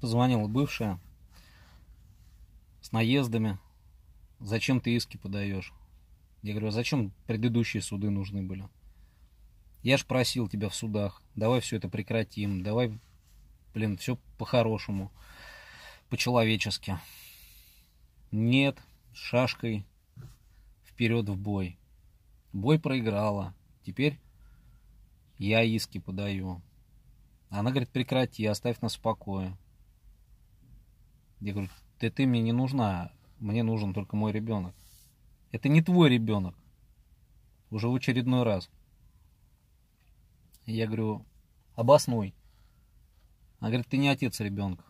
Позвонила бывшая с наездами. Зачем ты иски подаешь? Я говорю, а зачем предыдущие суды нужны были? Я ж просил тебя в судах, давай все это прекратим, давай, блин, все по-хорошему, по-человечески. Нет, шашкой вперед в бой. Бой проиграла. Теперь я иски подаю. Она говорит, прекрати, оставь нас в покое. Я говорю, ты, ты мне не нужна, мне нужен только мой ребенок. Это не твой ребенок. Уже в очередной раз. Я говорю, обоснуй. Она говорит, ты не отец ребенка.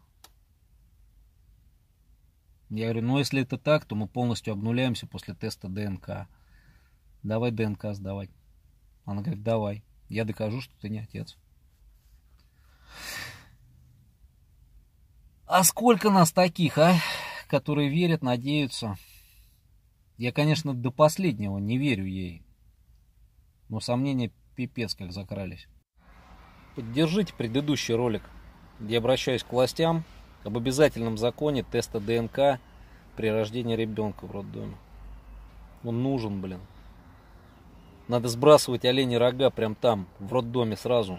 Я говорю, ну если это так, то мы полностью обнуляемся после теста ДНК. Давай ДНК сдавать. Она говорит, давай. Я докажу, что ты не отец. А сколько нас таких, а? Которые верят, надеются. Я, конечно, до последнего не верю ей. Но сомнения пипец как закрались. Поддержите предыдущий ролик, где обращаюсь к властям об обязательном законе теста ДНК при рождении ребенка в роддоме. Он нужен, блин. Надо сбрасывать олени рога прям там, в роддоме сразу.